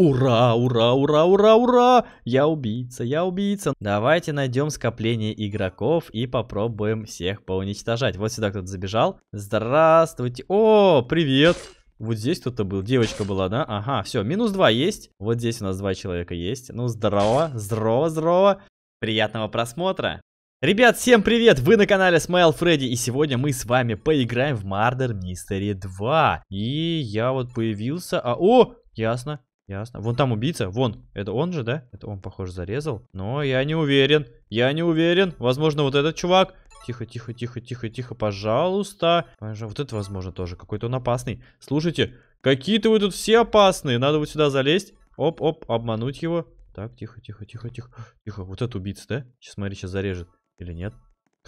Ура, ура, ура, ура, ура! Я убийца, я убийца. Давайте найдем скопление игроков и попробуем всех поуничтожать. Вот сюда кто-то забежал. Здравствуйте. О, привет. Вот здесь кто-то был, девочка была, да? Ага, все, минус два есть. Вот здесь у нас два человека есть. Ну, здорово, здорово, здорово. Приятного просмотра. Ребят, всем привет! Вы на канале Smile Freddy, и сегодня мы с вами поиграем в Murder Mystery 2. И я вот появился, а... О, ясно, Ясно. Вон там убийца. Вон. Это он же, да? Это он, похоже, зарезал. Но я не уверен. Я не уверен. Возможно, вот этот чувак. Тихо, тихо, тихо, тихо, тихо, пожалуйста. Вот это, возможно, тоже. Какой-то он опасный. Слушайте, какие-то вы тут все опасные. Надо вот сюда залезть. Оп, оп, обмануть его. Так, тихо, тихо, тихо, тихо. Тихо, вот этот убийца, да? Сейчас, смотри, сейчас зарежет. Или нет?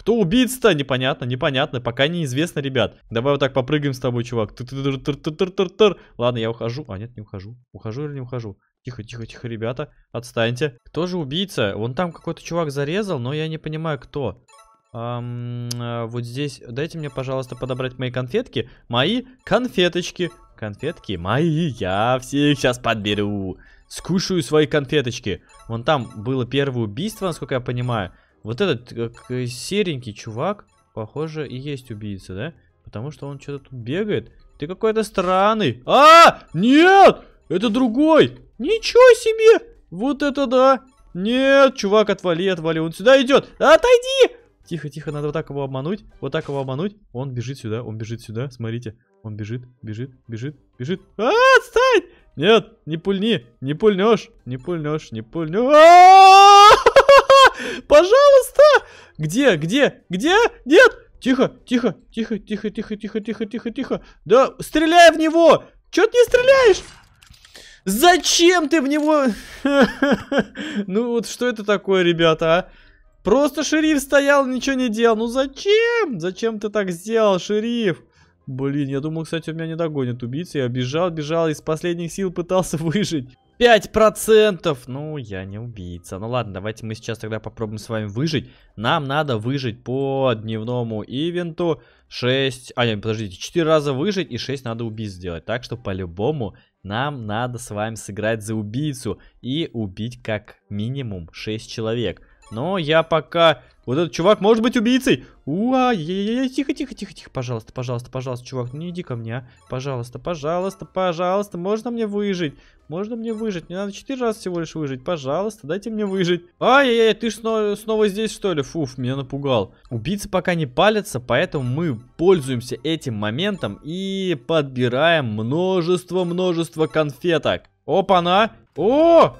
Кто убийца-то? Непонятно, непонятно. Пока неизвестно, ребят. Давай вот так попрыгаем с тобой, чувак. Ладно, я ухожу. А, нет, не ухожу. Ухожу или не ухожу? Тихо, тихо, тихо, ребята. Отстаньте. Кто же убийца? Вон там какой-то чувак зарезал, но я не понимаю, кто. Эм, вот здесь. Дайте мне, пожалуйста, подобрать мои конфетки. Мои конфеточки. Конфетки мои. Я все их сейчас подберу. Скушаю свои конфеточки. Вон там было первое убийство, насколько я понимаю. Вот этот как, серенький чувак, похоже, и есть убийца, да? Потому что он что-то тут бегает. Ты какой-то странный. А, нет, это другой. Ничего себе. Вот это да. Нет, чувак, отвали, отвали. Он сюда идет. Отойди. Тихо, тихо, надо вот так его обмануть. Вот так его обмануть. Он бежит сюда, он бежит сюда. Смотрите. Он бежит, бежит, бежит, бежит. А, отстань! Нет, не пульни, не пульнешь, не пульнешь, не пульнешь. Пожалуйста! Где, где, где? Нет! Тихо, тихо, тихо, тихо, тихо, тихо, тихо, тихо, тихо. Да, стреляй в него! Чё ты не стреляешь? Зачем ты в него? Ну вот что это такое, ребята, а? Просто шериф стоял, ничего не делал. Ну зачем? Зачем ты так сделал, шериф? Блин, я думал, кстати, у меня не догонят убийцы. Я бежал, бежал, из последних сил пытался выжить. 5%! Ну, я не убийца. Ну ладно, давайте мы сейчас тогда попробуем с вами выжить. Нам надо выжить по дневному ивенту 6... А, нет, подождите, 4 раза выжить и 6 надо убийц сделать. Так что по-любому нам надо с вами сыграть за убийцу и убить как минимум 6 человек. Но я пока... Вот этот чувак может быть убийцей. Уа, тихо, тихо, тихо, тихо, пожалуйста, пожалуйста, пожалуйста, чувак, не иди ко мне, а. Пожалуйста, пожалуйста, пожалуйста, можно мне выжить? Можно мне выжить? Мне надо 4 раза всего лишь выжить. Пожалуйста, дайте мне выжить. Ай-яй-яй, ты снова, снова здесь, что ли? Фуф, меня напугал. Убийцы пока не палятся, поэтому мы пользуемся этим моментом и подбираем множество-множество конфеток. Опа-на! О!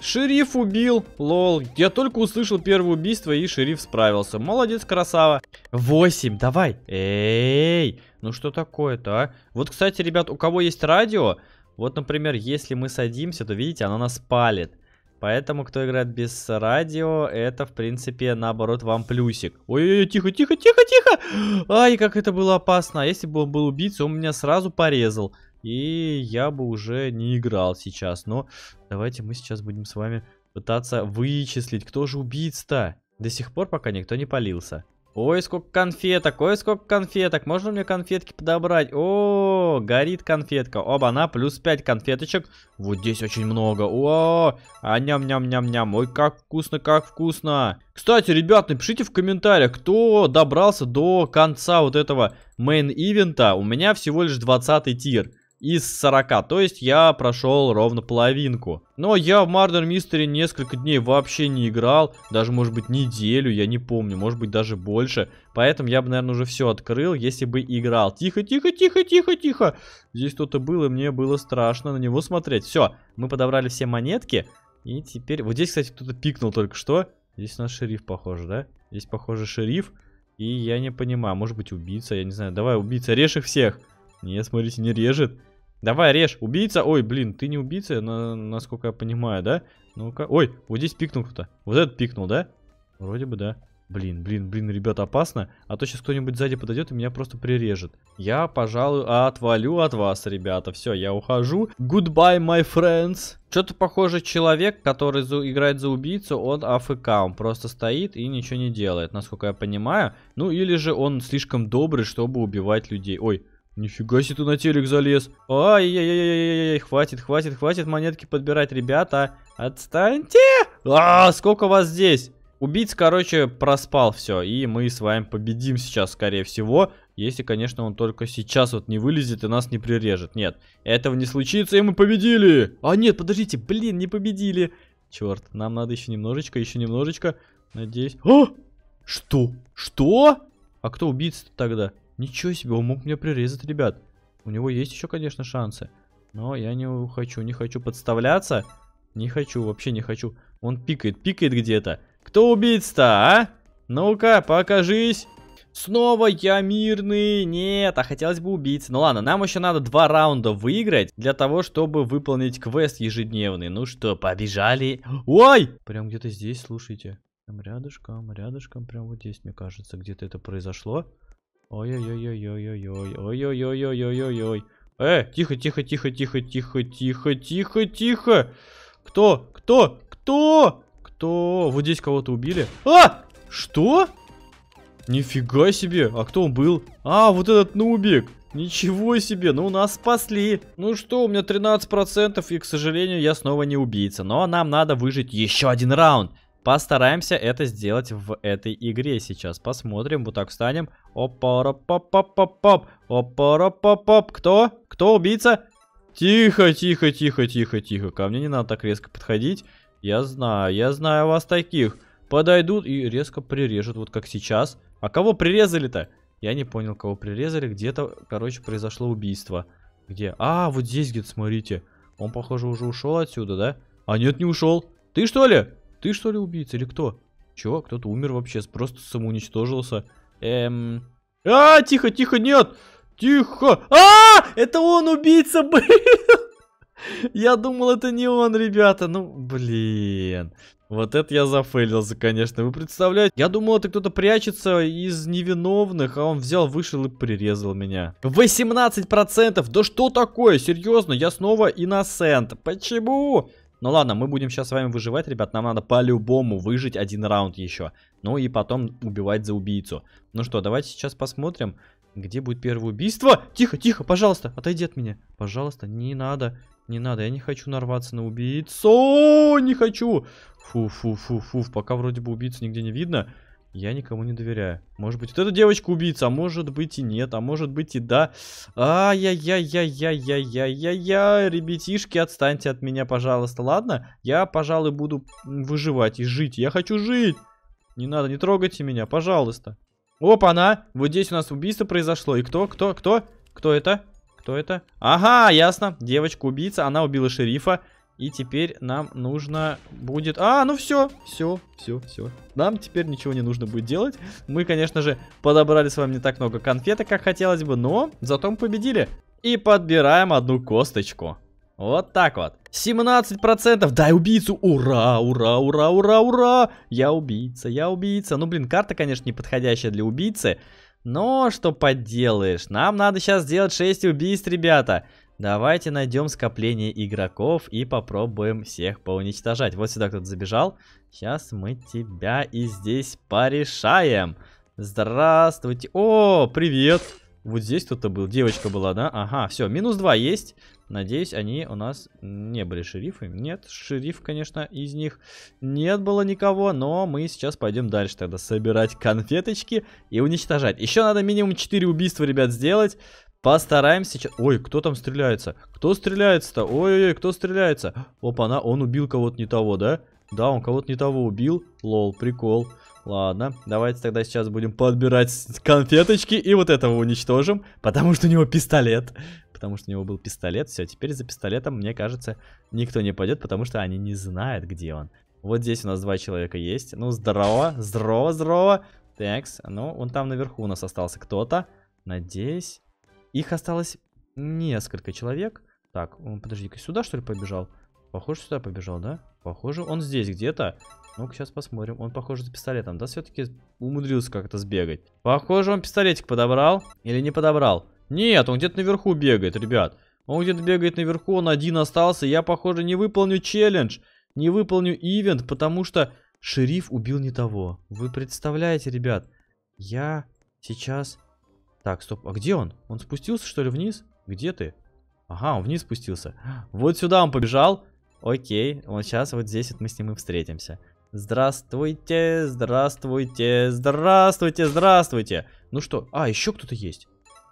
Шериф убил, лол. Я только услышал первое убийство, и шериф справился. Молодец, красава. Восемь, давай. Эй, ну что такое-то, а? Вот, кстати, ребят, у кого есть радио, вот, например, если мы садимся, то, видите, оно нас палит. Поэтому, кто играет без радио, это, в принципе, наоборот, вам плюсик. Ой-ой-ой, тихо, тихо, тихо, тихо! Ай, как это было опасно. А если бы он был убийцей, он меня сразу порезал. И я бы уже не играл сейчас. Но давайте мы сейчас будем с вами пытаться вычислить, кто же убийца-то. До сих пор пока никто не полился. Ой, сколько конфеток, ой, сколько конфеток. Можно мне конфетки подобрать? О, горит конфетка. Оба, она плюс 5 конфеточек. Вот здесь очень много. О, а ням-ням-ням-ням. Ой, как вкусно, как вкусно. Кстати, ребят, напишите в комментариях, кто добрался до конца вот этого main event а. У меня всего лишь 20 tier из 40. То есть я прошел ровно половинку. Но я в Murder Mystery несколько дней вообще не играл. Даже, может быть, неделю, я не помню. Может быть, даже больше. Поэтому я бы, наверное, уже все открыл, если бы играл. Тихо, тихо, тихо, тихо, тихо. Здесь кто-то был, и мне было страшно на него смотреть. Все, мы подобрали все монетки. И теперь... Вот здесь, кстати, кто-то пикнул только что. Здесь у нас шериф, похоже, да? Здесь, похоже, шериф. И я не понимаю, может быть, убийца, я не знаю. Давай, убийца, режь их всех. Нет, смотрите, не режет. Давай, режь. Убийца. Ой, блин, ты не убийца, на, насколько я понимаю, да? Ну-ка. Ой, вот здесь пикнул кто-то. Вот этот пикнул, да? Вроде бы да. Блин, блин, блин, ребята, опасно. А то сейчас кто-нибудь сзади подойдет и меня просто прирежет. Я, пожалуй, отвалю от вас, ребята. Все, я ухожу. Goodbye, my friends. Что-то похоже, человек, который за, играет за убийцу, он АФК. Он просто стоит и ничего не делает, насколько я понимаю. Ну, или же он слишком добрый, чтобы убивать людей. Ой, Нифига себе ты на телек залез. Ай-яй-яй-яй-яй, хватит, хватит, хватит монетки подбирать, ребята. Отстаньте! А, сколько вас здесь? Убийц, короче, проспал все, и мы с вами победим сейчас, скорее всего. Если, конечно, он только сейчас вот не вылезет и нас не прирежет. Нет, этого не случится, и мы победили! А нет, подождите, блин, не победили. Черт, нам надо еще немножечко, еще немножечко. Надеюсь... О! Что? Что? А кто убийца тогда? Ничего себе, он мог меня прирезать, ребят. У него есть еще, конечно, шансы. Но я не хочу, не хочу подставляться. Не хочу, вообще не хочу. Он пикает, пикает где-то. Кто убийца-то, а? Ну-ка, покажись. Снова я мирный. Нет, а хотелось бы убийца. Ну ладно, нам еще надо два раунда выиграть для того, чтобы выполнить квест ежедневный. Ну что, побежали. Ой! Прям где-то здесь, слушайте. Прям рядышком, рядышком, прям вот здесь, мне кажется, где-то это произошло. Ой-ой-ой-ой-ой-ой. Ой-ой-ой-ой-ой-ой-ой. Э, тихо, тихо, тихо, тихо, тихо, тихо, тихо, тихо. Кто? Кто? Кто? Кто? Вот здесь кого-то убили. А! Что? Нифига себе. А кто он был? А, вот этот нубик. Ничего себе, ну нас спасли. Ну что, у меня 13% и, к сожалению, я снова не убийца. Но нам надо выжить еще один раунд. Постараемся это сделать в этой игре сейчас. Посмотрим, вот так встанем. опа поп поп поп поп опа поп поп Кто? Кто убийца? Тихо, тихо, тихо, тихо, тихо. Ко мне не надо так резко подходить. Я знаю, я знаю вас таких. Подойдут и резко прирежут, вот как сейчас. А кого прирезали-то? Я не понял, кого прирезали. Где-то, короче, произошло убийство. Где? А, вот здесь где-то, смотрите. Он, похоже, уже ушел отсюда, да? А нет, не ушел. Ты что ли? Ты что ли убийца или кто? Чего? Кто-то умер вообще, просто самоуничтожился. Эм... А, тихо, тихо, нет! Тихо! А, это он убийца был! Я думал, это не он, ребята. Ну, блин. Вот это я зафейлился, конечно. Вы представляете? Я думал, это кто-то прячется из невиновных, а он взял, вышел и прирезал меня. 18%! Да что такое? Серьезно, я снова иносент. Почему? Ну ладно, мы будем сейчас с вами выживать, ребят. Нам надо по-любому выжить один раунд еще. Ну и потом убивать за убийцу. Ну что, давайте сейчас посмотрим, где будет первое убийство. Тихо, тихо, пожалуйста, отойди от меня. Пожалуйста, не надо, не надо. Я не хочу нарваться на убийцу. Не хочу. Фу-фу-фу-фу. Пока вроде бы убийцы нигде не видно. Я никому не доверяю. Может быть, вот эта девочка убийца, а может быть и нет, а может быть и да. Ай-яй-яй-яй-яй-яй-яй-яй, ребятишки, отстаньте от меня, пожалуйста, ладно? Я, пожалуй, буду выживать и жить. Я хочу жить. Не надо, не трогайте меня, пожалуйста. Опа-на, вот здесь у нас убийство произошло. И кто, кто, кто? Кто это? Кто это? Ага, ясно. Девочка-убийца, она убила шерифа. И теперь нам нужно будет... А, ну все, все, все, все. Нам теперь ничего не нужно будет делать. Мы, конечно же, подобрали с вами не так много конфеток, как хотелось бы, но зато мы победили. И подбираем одну косточку. Вот так вот. 17%. Дай убийцу. Ура, ура, ура, ура, ура. Я убийца, я убийца. Ну, блин, карта, конечно, не подходящая для убийцы. Но что поделаешь. Нам надо сейчас сделать 6 убийств, ребята. Давайте найдем скопление игроков и попробуем всех поуничтожать. Вот сюда кто-то забежал. Сейчас мы тебя и здесь порешаем. Здравствуйте. О, привет. Вот здесь кто-то был. Девочка была, да? Ага, все, минус два есть. Надеюсь, они у нас не были шерифы. Нет, шериф, конечно, из них нет было никого. Но мы сейчас пойдем дальше тогда собирать конфеточки и уничтожать. Еще надо минимум 4 убийства, ребят, сделать. Постараемся сейчас... Ой, кто там стреляется? Кто стреляется-то? Ой-ой-ой, кто стреляется? Опа-на, он убил кого-то не того, да? Да, он кого-то не того убил. Лол, прикол. Ладно, давайте тогда сейчас будем подбирать конфеточки и вот этого уничтожим, потому что у него пистолет. Потому что у него был пистолет. Все, теперь за пистолетом, мне кажется, никто не пойдет, потому что они не знают, где он. Вот здесь у нас два человека есть. Ну, здорово, здорово, здорово. Такс, ну, вон там наверху у нас остался кто-то. Надеюсь, их осталось несколько человек. Так, подожди-ка, сюда что ли побежал? Похоже, сюда побежал, да? Похоже, он здесь где-то. Ну-ка, сейчас посмотрим. Он, похоже, за пистолетом, да, все-таки умудрился как-то сбегать. Похоже, он пистолетик подобрал. Или не подобрал? Нет, он где-то наверху бегает, ребят. Он где-то бегает наверху, он один остался. Я, похоже, не выполню челлендж. Не выполню ивент, потому что шериф убил не того. Вы представляете, ребят? Я сейчас Так, стоп, а где он? Он спустился, что ли, вниз? Где ты? Ага, он вниз спустился. Вот сюда он побежал. Окей, вот сейчас вот здесь вот мы с ним и встретимся. Здравствуйте, здравствуйте, здравствуйте, здравствуйте. Ну что, а, еще кто-то есть.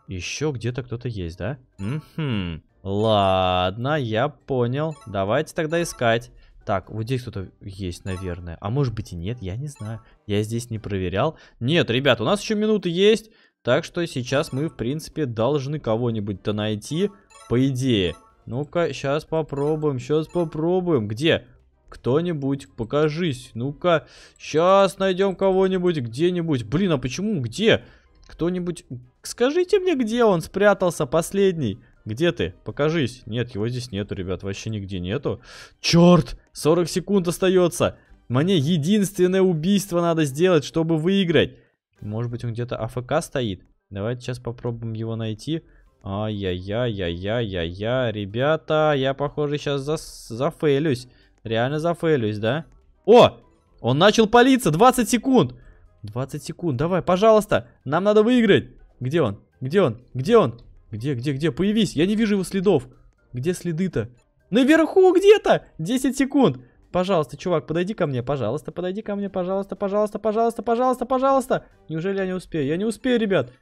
Еще где-то кто-то есть, да? Угу. Ладно, я понял. Давайте тогда искать. Так, вот здесь кто-то есть, наверное. А может быть и нет, я не знаю. Я здесь не проверял. Нет, ребят, у нас еще минуты есть. Так что сейчас мы, в принципе, должны кого-нибудь-то найти. По идее. Ну-ка, сейчас попробуем, сейчас попробуем. Где? Кто-нибудь, покажись. Ну-ка, сейчас найдем кого-нибудь где-нибудь. Блин, а почему? Где? Кто-нибудь... Скажите мне, где он спрятался последний? Где ты? Покажись. Нет, его здесь нету, ребят, вообще нигде нету. Черт! 40 секунд остается. Мне единственное убийство надо сделать, чтобы выиграть. Может быть, он где-то АФК стоит? Давайте сейчас попробуем его найти. Ай-яй-яй-яй-яй-яй-яй. Ребята, я, похоже, сейчас за зафейлюсь. Реально зафейлюсь, да? О! Он начал палиться. 20 секунд. 20 секунд. Давай, пожалуйста. Нам надо выиграть. Где он? Где он? Где он? Где, где, где? Появись. Я не вижу его следов. Где следы-то? Наверху где-то. 10 секунд. Пожалуйста, чувак, подойди ко мне, пожалуйста, подойди ко мне, пожалуйста, пожалуйста, пожалуйста, пожалуйста, пожалуйста. Неужели я не успею? Я не успею, ребят.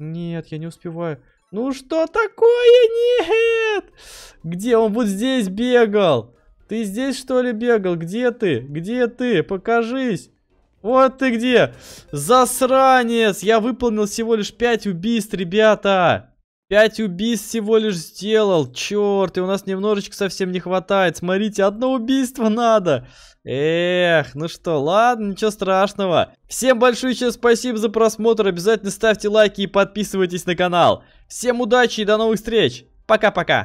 Нет, я не успеваю. Ну что такое? Нет! Где он вот здесь бегал? Ты здесь что ли бегал? Где ты? Где ты? Покажись. Вот ты где! Засранец! Я выполнил всего лишь 5 убийств, ребята! 5 убийств всего лишь сделал. Черт, и у нас немножечко совсем не хватает. Смотрите, одно убийство надо. Эх, ну что, ладно, ничего страшного. Всем большое спасибо за просмотр. Обязательно ставьте лайки и подписывайтесь на канал. Всем удачи и до новых встреч. Пока-пока.